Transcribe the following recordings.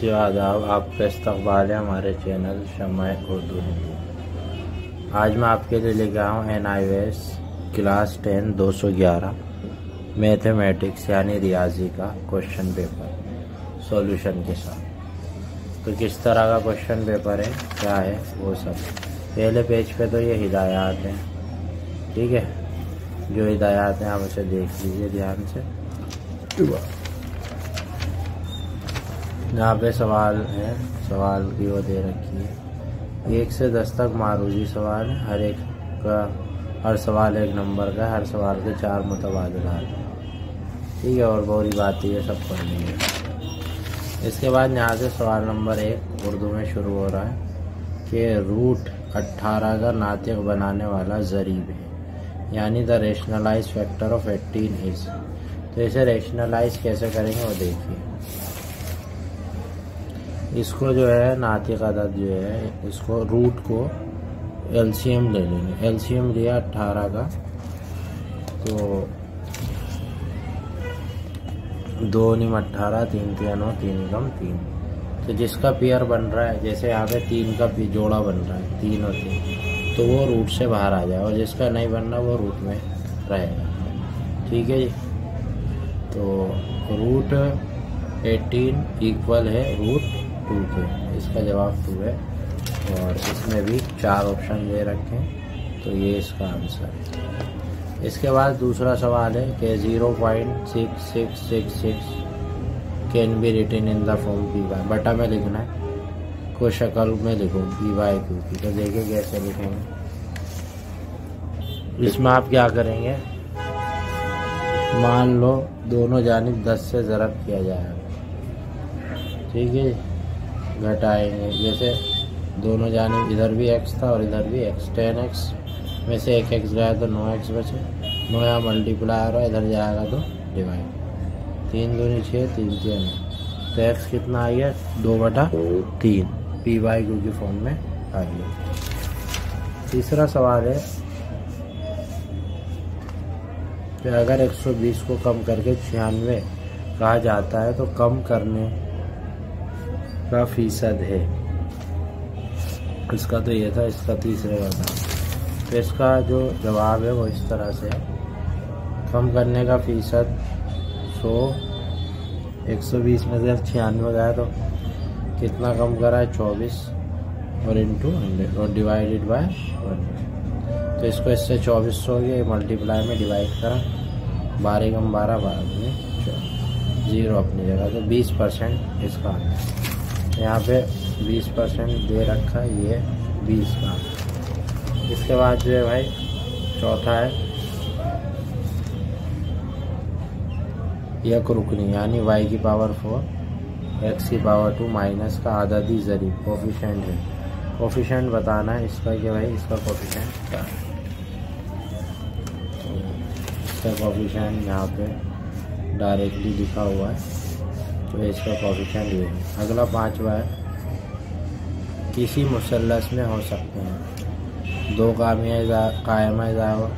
जी आदाब आपका इस्तकबाल है हमारे चैनल शमा उर्दू हिंदी। आज मैं आपके लिए लेके आया हूँ N I S class ten, दो सौ ग्यारह, मैथमेटिक्स यानी रियाजी का क्वेश्चन पेपर सॉल्यूशन के साथ। तो किस तरह का क्वेश्चन पेपर है, क्या है, वो सब। पहले पेज पे तो ये हिदायत हैं, ठीक है? जो हिदायत हैं, आप उसे देख लीजिए ध्यान से। यहाँ पे सवाल है, सवाल की वो दे रखी है। एक से दस तक मारूजी सवाल है, हर एक का, हर सवाल एक नंबर का, हर सवाल के चार मुतबादलात ठीक है, और बोरी बात ये सब पढ़ लेंगे। इसके बाद यहाँ से सवाल नंबर एक उर्दू में शुरू हो रहा है कि रूट अट्ठारह का नातिक बनाने वाला जरीब है। यानी the rationalise factor of eighteen is तो इसे रेशनलाइज कैसे करेंगे, वो देखिए। इसको जो है नातिक अदद जो है, इसको रूट को एलसीएम ले लेंगे। एलसीएम लिया अट्ठारह का। तो दो निम अट्ठारह, तीन तीन और तीन कम तीन। तो जिसका पेयर बन रहा है, जैसे यहाँ पे तीन का जोड़ा बन रहा है, तीन और तीन तो वो रूट से बाहर आ जाए, और जिसका नहीं बन रहा वो रूट में रहेगा। ठीक है जी? तो रूट एटीन इक्वल है रूट टू के इसका जवाब टू है। और इसमें भी चार ऑप्शन दे रखे हैं तो ये इसका आंसर है। इसके बाद दूसरा सवाल है कि zero point six six six six can be written in the form P by बटा में लिखना है, को शक्ल में लिखो पी वाई क्यू की तो देखिए कैसे लिखेंगे इसमें आप क्या करेंगे? मान लो, दोनों जानिब दस से ज़रब किया जाएगा। ठीक है घटाएँगे जैसे दोनों जाने, इधर भी एक्स था और इधर भी एक्स टेन एक्स में से एक एक्स गया तो नौ एक्स बचे। नौ यहाँ मल्टीप्लाई रहा है इधर जाएगा तो डिवाइड तीन दूनी छः तीन तीन तो एक्स कितना आ गया? दो बटा तीन। पी वाई क्यू की फॉर्म में आ गया। तीसरा सवाल है कि अगर 120 को कम करके छियानवे कहा जाता है तो कम करने का फ़ीसद है। इसका तो ये था, इसका तीसरे का था तो इसका जो जवाब है वो इस तरह से है। कम करने का फ़ीसद सौ, एक सौ बीस में से छियानवे गया तो कितना कम करा है? चौबीस और इंटू हंड्रेड और डिवाइडेड बाय वन तो इसको इससे चौबीस सौ गया मल्टीप्लाई में डिवाइड करा। बारह कम बारह बारह में ज़ीरो अपनी जगह तो बीस परसेंट इसका यहाँ पे 20 परसेंट दे रखा है, ये 20 का। इसके बाद जो है भाई, चौथा है। यक रुकनी, यानी y की पावर फोर एक्स की पावर टू माइनस का आददी जरी कोफिशेंट है। कोफिशेंट बताना है इसका कि भाई, इसका कोफिशेंट क्या है? तो इसका कोफिशेंट यहाँ पे डायरेक्टली लिखा हुआ है। तो इसका कॉफिशेंट ये है। अगला पाँचवा है। किसी मुसलस में हो सकते हैं। दो कामिया कायम जावा,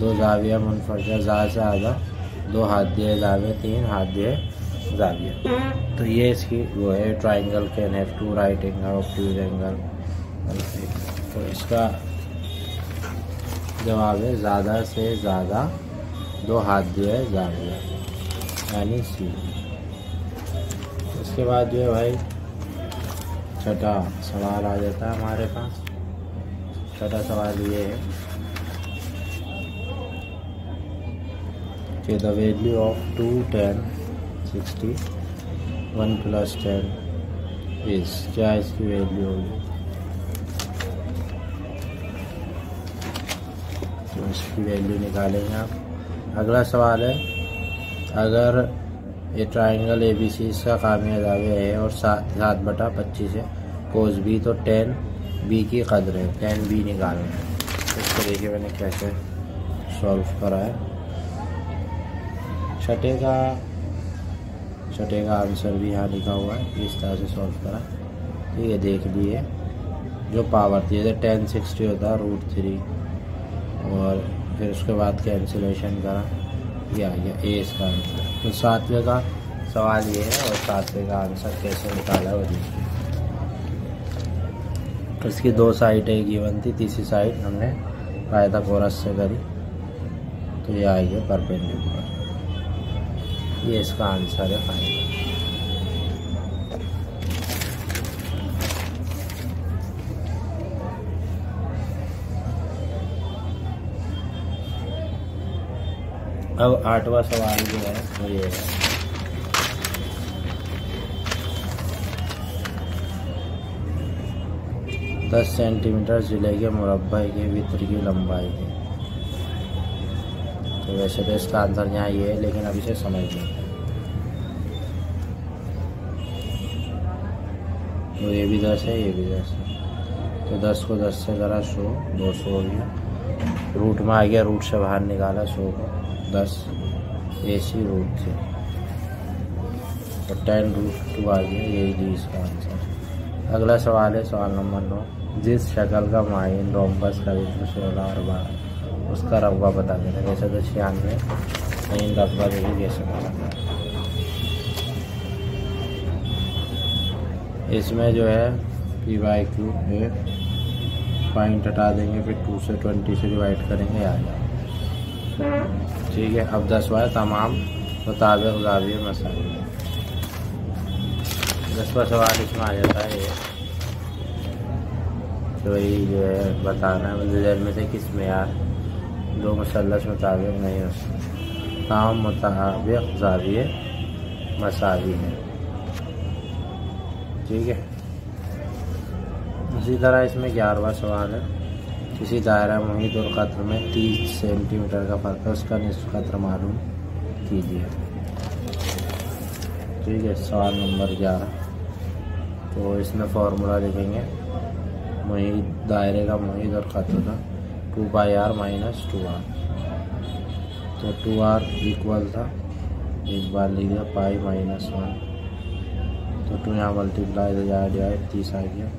दो जाविया मुनफरजा ज़ा से ज़्यादा दो हादिया जाविया तीन हादिया जाविया। तो ये इसकी वो है triangle can have two right angle और टू एंगल तो इसका जवाब है, ज़्यादा से ज़्यादा दो हादिया जाविया। यानी सी। उसके बाद जो है भाई, छठा सवाल आ जाता है हमारे पास। छठा सवाल ये है कि the value of two tan sixty one plus tan इस क्या इसकी वैल्यू होगी? तो इसकी वैल्यू निकालेंगे आप। अगला सवाल है, अगर ये ट्राइंगल ए बी सी इसका कामयाब है और सात सात बटा पच्चीस है। कोस बी तो टेन बी की कदर है। टेन बी निकालना है। इसको देखिए मैंने कैसे सॉल्व करा है। छठे का छठे का आंसर भी यहाँ लिखा हुआ है। इस तरह से सॉल्व करा। ठीक है, देख लिए। जो पावर थी, जैसे टेन सिक्सटी होता रूट थ्री और फिर उसके बाद कैंसिलेशन करा। या या ए इसका आंसर तो सातवें का सवाल ये है और सातवें का आंसर कैसे निकाला वो देखिए। इसकी दो साइड एक गिवन थी तीसरी साइड हमने फ़ायदा कोरस से करी। तो ये आई है परपेंडिकुलर ये इसका आंसर है फाइनल अब आठवां सवाल जो है, वो ये है। दस सेंटीमीटर ज़िले के मुरब्बे के, वित्र की लंबाई है तो वैसे तो इसका आंसर यहाँ ये है, लेकिन अभी से समझ लें तो ये भी दस है, ये भी दस है। तो दस को दस से करा सौ, दो सौ हो। गया रूट में आ गया, रूट से बाहर निकाला सौ को। दस ए सी रूट थे। और टेन रूट टू आ गया यही जी इसका आंसर अगला सवाल है, सवाल नंबर नौ जिस शक्ल का माइन रोम्बस का विश्व सोलह और बारह, उसका रकबा बता देना। जैसे तो छियानवे, माइन रकबा देखिए कैसे बता इसमें जो है पी वाई क्यू है। पॉइंट हटा देंगे, फिर टू से ट्वेंटी से डिवाइड करेंगे, आ जाए ठीक है, अब दसवा तमाम मुताबिक जाविय मसाइल। दसवा सवाल इसमें आ जाता है ये। तो वही जो है, बताना है में से किस यार दो मसलस मुताबिक नहीं हो तमाम मुताबिक जाविय मसावी है। ठीक है? इसी तरह इसमें ग्यारहवा सवाल है। किसी दायरा मुहित और कत्र में 30 सेंटीमीटर का फ़र्क है, उसका निश्चित कत्र मालूम कीजिए। ठीक है, सवाल नंबर ग्यारह। तो इसमें फार्मूला लिखेंगे मुहित, दायरे का मुहित और कत्र का। Two by R minus two R तो टू आर इक्वल था। एक बार लिख दिया पाई माइनस वन तो टू यहाँ मल्टीप्लाई हो जाए डिवाइड तीस आ गया।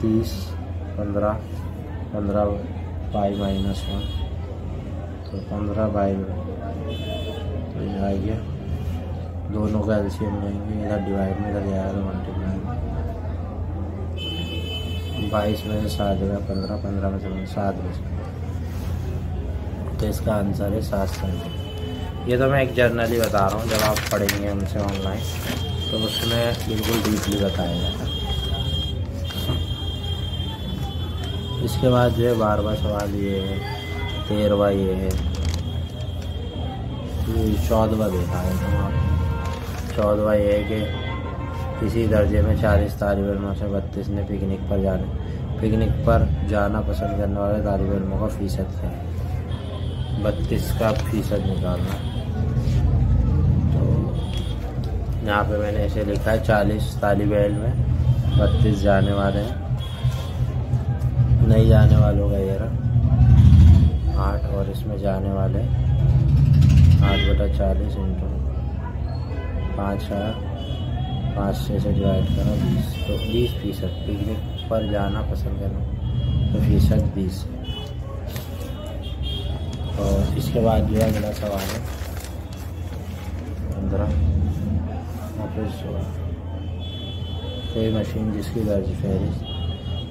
तीस, पंद्रह पंद्रह बाई माइनस वन तो पंद्रह बाई तो ये आ गया। दोनों का एलसीएम लेंगे, इधर डिवाइड में इधर जाएगा मल्टीप्लाई बाईस में से सात जगह पंद्रह पंद्रह में से सात बजे तो इसका आंसर है सात सेंटीमीटर ये तो मैं एक जर्नली बता रहा हूँ, जब आप पढ़ेंगे हमसे ऑनलाइन तो उसमें बिल्कुल डीपली बताया बताएगा इसके बाद जो है बारहवा सवाल ये है तेरहवा ये है। चौदवा देखा है आप। चौदवा ये है कि किसी दर्जे में चालीस तालब इलमों से बत्तीस ने पिकनिक पर जाने। पिकनिक पर जाना पसंद करने वाले तालब इलमों का फ़ीसद है। बत्तीस का फ़ीसद निकालना। तो यहाँ पे मैंने ऐसे लिखा है, चालीस तालब इल्म में बत्तीस जाने वाले हैं। नहीं जाने वालों का ये रहा। आठ और इसमें जाने वाले। आठ बटा चालीस इंटू पाँच है पाँच छः से डिवाइड करो, बीस। तो बीस फ़ीसद। पिकनिक पर जाना पसंद करो तो फ़ीसद बीस। और इसके बाद जो है अगला सवाल है। पंद्रह। ऑफ़िस कोई मशीन जिसकी दर्ज फहरिस्त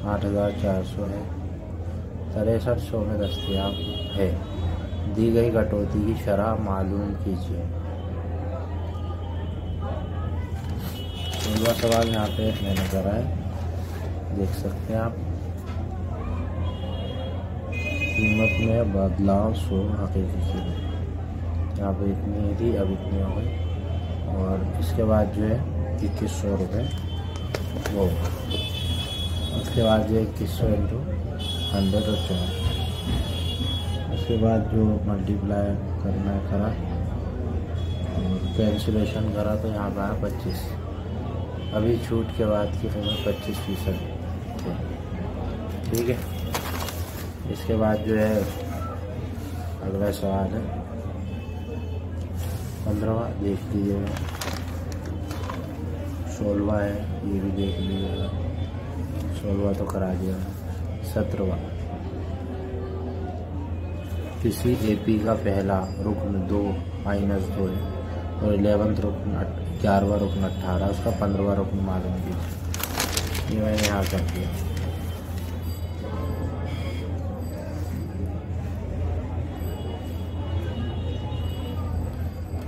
आठ हज़ार चार सौ है। तिरसठ सौ में दस्तियाब है। दी गई कटौती की शरह मालूम कीजिए। सवाल यहाँ पे मैंने करा है। देख सकते हैं आप। कीमत में बदलाव सो हकीकी यहाँ पे इतनी थी अब इतनी हो गई। और इसके बाद जो है इक्कीस सौ रुपये वो। उसके बाद जो इक्कीस सौ इंटू हंड्रेड और चार उसके बाद जो मल्टीप्लाई करना है, करा। कैंसिलेशन करा तो यहाँ पर आया पच्चीस। अभी छूट के बाद की कीमत पच्चीस फ़ीसद ठीक है? इसके बाद जो है अगला सवाल है। पंद्रहवा, देख लीजिएगा। सोलवा है, ये भी देख लीजिएगा। सोलवा तो करा दिया, सत्रवा। किसी एपी का पहला रुकन दो माइनस दो है, और इलेवंथ रुकन ग्यारहवा रुकन अट्ठारह उसका पंद्रहवा रुकन मालूम कीजिए ये मैंने यहाँ कर दिया।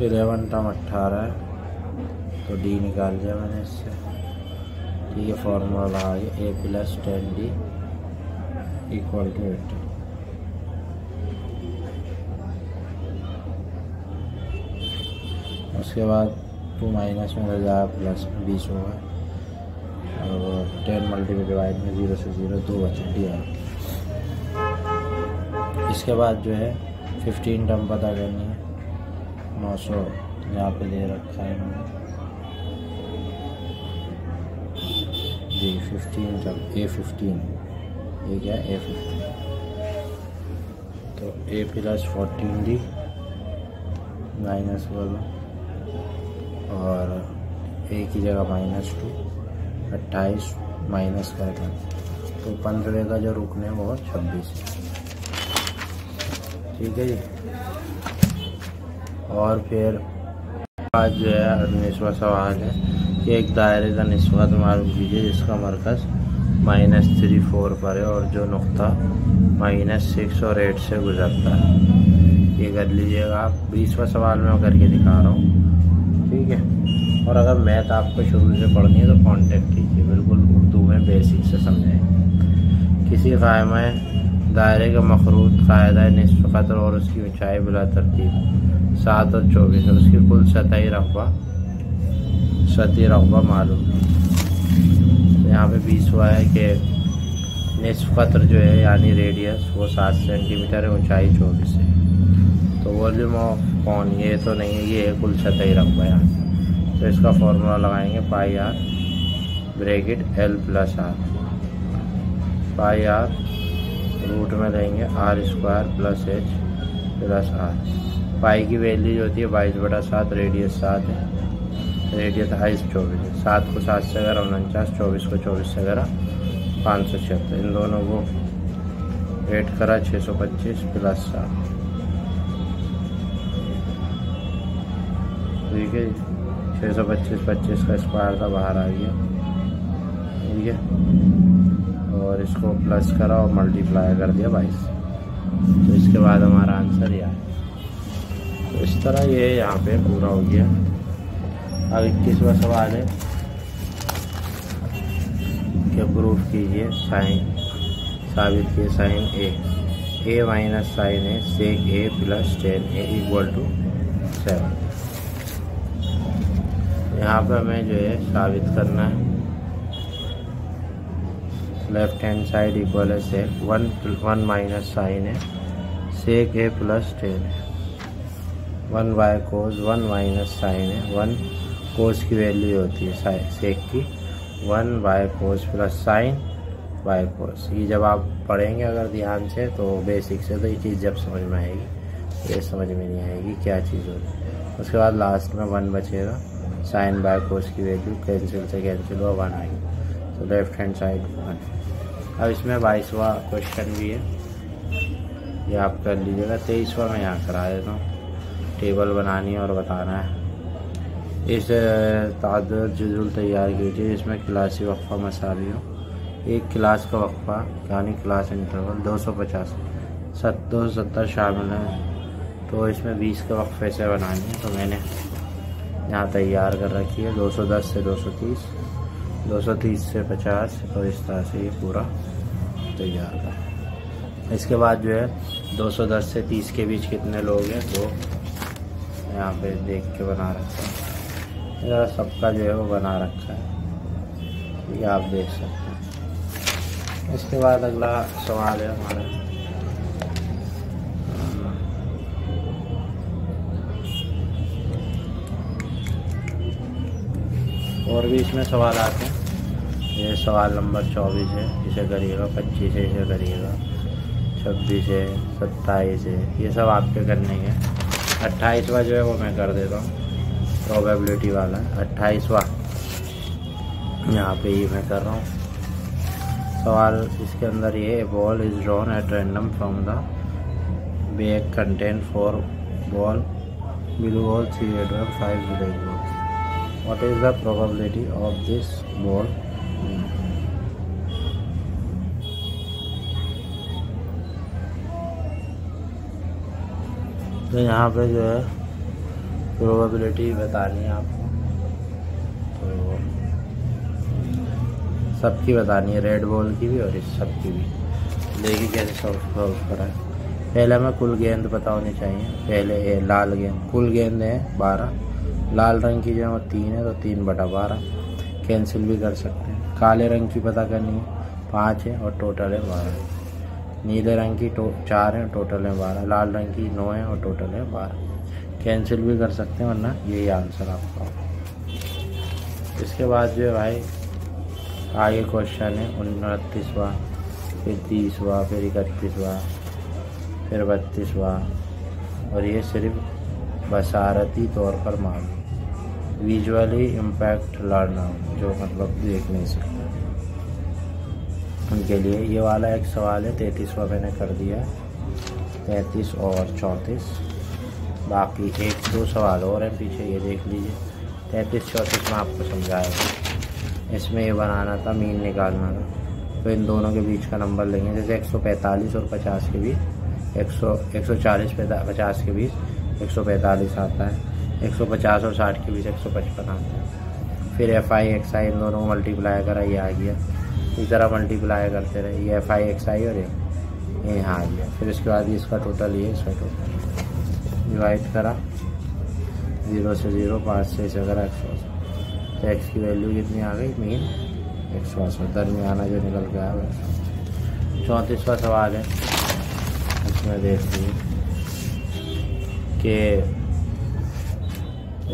इलेवन टर्म अट्ठारह तो डी निकाल दिया मैंने इससे। है फॉर्मूला लगा A plus ten D equal to eighty उसके बाद टू माइनस में हो जाएगा प्लस बीस होगा। और टेन मल्टीपल डिवाइड में ज़ीरो से ज़ीरो दो बचे डी आर। इसके बाद जो है फिफ्टीन टर्म पता करनी है। नौ सौ यहाँ पे दे रखा है इन्होंने। जी फिफ्टीन टर्म ए फिफ्टीन ये क्या ए फिफ्टीन तो A plus fourteen D minus बोलो और ए की जगह माइनस टू अट्ठाईस माइनस का तो पंद्रह का जो रुकने वो छब्बीस ठीक है जी? और फिर आज जो है उन्नीसवा सवाल है। कि एक दायरे का निस्बत मालूम कीजिए, जिसका मरकज़ माइनस थ्री फोर पर है और जो नुक्ता माइनस सिक्स और एट से गुजरता है। ये कर लीजिएगा। आप बीसवा सवाल में करके दिखा रहा हूँ। ठीक है? और अगर मैथ आपको शुरू से पढ़नी है तो कांटेक्ट कीजिए। बिल्कुल उर्दू में बेसिक से समझें किसी कायम दायरे का मखरूत, कायदा, नसफ़ कतर और उसकी ऊंचाई बिला तरतीब, सात और चौबीस और उसकी कुल सतही रकबा सती रकबा मालूम। तो यहाँ पे बीस हुआ है कि नसफ़ कतर जो है, यानी रेडियस वो सात सेंटीमीटर है, ऊंचाई चौबीस है। तो वॉल्यूम ऑफ़ कौन ये तो नहीं है, ये है कुल सतही रकबा यहाँ तो इसका फॉर्मूला लगाएँगे, pi R bracket L plus R. Pi R root में लेंगे R square plus H plus R. Pi की वैल्यू जो होती है, बाईस बटा सात रेडियस सात है। रेडियस हाइस चौबीस है सात को सात से ग्यारह उनचास, चौबीस को चौबीस से अगर पाँच सौ छिहत्तर। इन दोनों को एड करा छः सौ पच्चीस प्लस सात। ठीक है छः सौ पच्चीस पच्चीस का स्क्वायर था, बाहर आ गया। ठीक है? और इसको प्लस करा और मल्टीप्लाई कर दिया बाईस। तो इसके बाद हमारा आंसर यह है। तो इस तरह ये यहाँ पे पूरा हो गया। अब इक्कीसवा सवाल है। कि प्रूफ कीजिए? साइन साबित किए sine A A minus sine A sec A plus tan A equal to seven यहाँ पर हमें जो है साबित करना है। लेफ़्ट हैंड साइड इक्वल है sec one one minus sine है सेक ए प्लस टेन है one by cos one minus sine है वन कोस की वैल्यू होती है सेक की। One by cos plus sine by cos ये जब आप पढ़ेंगे अगर ध्यान से तो बेसिक से तो ये चीज़ जब समझ में आएगी ये समझ में नहीं आएगी क्या चीज़ होगी। उसके बाद लास्ट में वन बचेगा। साइन बाय कोस की वैल्यू कैंसिल से कैंसिल हुआ वन आएगी। तो लेफ़्ट हैंड साइड वन अब इसमें बाईसवा क्वेश्चन भी है। ये आप कर लीजिएगा। तेईसवा मैं यहाँ करा देता हूँ। टेबल बनानी है और बताना है। इस तादर जजुल तैयार कीजिए इसमें क्लासी वक्फा मसावी हो। एक क्लास का वक्फा, यानी क्लास इंटरवल दो सौ पचास। सत, दो सौ सत्तर शामिल हैं। तो इसमें बीस के वक्फे से बनानी है। तो मैंने यहाँ तैयार कर रखी है। 210 से 230 230 से 50 तो इस तरह से ये पूरा तैयार कर इसके बाद जो है 210 से 30 के बीच कितने लोग हैं तो यहाँ पे देख के बना रखा है। सबका जो है वो बना रखा है। ये आप देख सकते हैं। इसके बाद अगला सवाल है हमारा। और भी इसमें सवाल आते हैं। ये सवाल नंबर चौबीस है। इसे करिएगा, पच्चीस है, इसे करिएगा, छब्बीस है, सत्ताईस है। ये सब आपके करने हैं। अट्ठाईसवा जो है वो मैं कर देता हूँ। प्रोबेबिलिटी वाला है। अट्ठाईसवा। यहाँ पे ये मैं कर रहा हूँ। सवाल इसके अंदर ये ball is drawn at random from the bag content four ball blue ball three red five black ball what is the probability of this ball तो यहाँ पे जो है प्रोबेबिलिटी बतानी है आपको। तो सबकी बतानी है रेड बॉल की भी और इस सब की भी। देखिए कैसे सॉल्व करा है पहले हमें कुल गेंद पता होनी चाहिए। पहले ये लाल गेंद। कुल गेंद है बारह। लाल रंग की जो है तीन है तो तीन बटा बारह। कैंसिल भी कर सकते हैं। काले रंग की पता करनी है, पाँच है और टोटल है बारह। नीले रंग की टो चार है टोटल है बारह। लाल रंग की नौ है और टोटल है बारह। कैंसिल भी कर सकते हैं, वरना यही आंसर आपका। इसके बाद जो है भाई, आगे क्वेश्चन है, उनतीसवा, फिर तीसवा, फिर इकतीसवा, फिर बत्तीसवा, और ये सिर्फ़ बसारती तौर पर मालूम विजुअली इम्पैक्ट लर्नर जो मतलब देख नहीं सकते। उनके लिए ये वाला एक सवाल है, तैंतीसवा मैंने कर दिया, तैंतीस और चौंतीस। बाकी एक, दो सवाल और हैं पीछे, ये देख लीजिए। तैंतीस चौंतीस में आपको समझाएगा इसमें ये बनाना था, मीन निकालना था। तो इन दोनों के बीच का नंबर लेंगे। जैसे 145 और 50 के बीच 100 140 पचास के बीच 145 आता है। 150 और 60 के बीच 155 आता है। फिर एफ़ आई एक्स आई इन दोनों को मल्टीप्लाई करा, ये आ गया। इस तरह मल्टीप्लाई करते रहे। ये एफ़ आई एक्स आई और ये यहाँ आ गया। फिर इसके बाद इसका टोटल ये इसका टोटल डिवाइड करा। ज़ीरो से ज़ीरो, पाँच से इसे करा एक सौ तो एक्स की वैल्यू कितनी आ गई? मीन एक सौ अस्सी दरमियाना जो निकल के आया वैसा चौंतीसवा सवाल है। इसमें देख लीजिए कि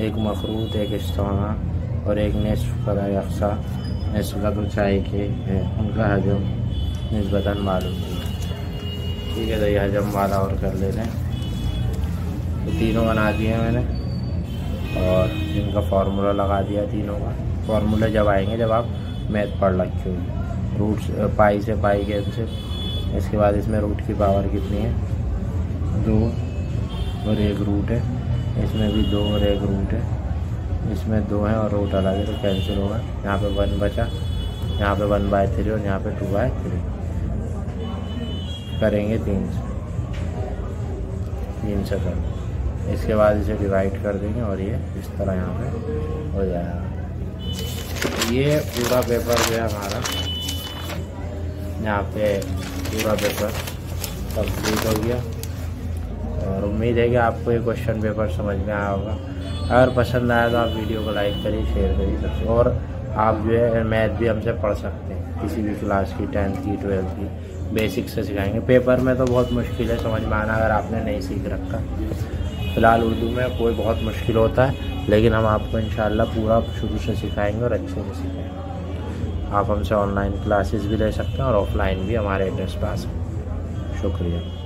एक मखरूत, एक इस्तना और एक नसफ का यकसा नसफ का तो चाय के है। उनका हजम नस्बता मालूम ठीक है तो ये हजम वाला और कर ले हैं। तो तीनों बना दिए मैंने। और इनका फार्मूला लगा दिया तीनों का। फार्मूला जब आएँगे, जब आप मैथ पढ़ रखे हो रूट पाई से पाई के से इसके बाद इसमें रूट की पावर कितनी है? दो और एक रूट है। इसमें भी दो और एक रूट है। इसमें दो है और रूट अलग है तो कैंसिल होगा। यहाँ पे वन बचा। यहाँ पे वन बाय थ्री और यहाँ पे टू बाय थ्री करेंगे तीन से। तीन से कर। इसके बाद इसे डिवाइड कर देंगे और ये इस तरह यहाँ पे हो जाएगा। ये पूरा पेपर जो है हमारा, यहाँ पे पूरा पेपर कंप्लीट हो गया। और उम्मीद है कि आपको ये क्वेश्चन पेपर समझ में आया होगा। अगर पसंद आया तो आप वीडियो को लाइक करिए शेयर करिए सबसे और आप जो है मैथ भी हमसे पढ़ सकते हैं। किसी भी क्लास की टेंथ की ट्वेल्थ की बेसिक से सिखाएँगे। पेपर में तो बहुत मुश्किल है समझ में आना, अगर आपने नहीं सीख रखा। फ़िलहाल उर्दू में कोई बहुत मुश्किल होता है, लेकिन हम आपको इन पूरा शुरू से सिखाएँगे और अच्छे से सिखाएँगे आप हमसे ऑनलाइन क्लासेस भी ले सकते हैं और ऑफलाइन भी हमारे एड्रेस पर आ सकते हैं। शुक्रिया।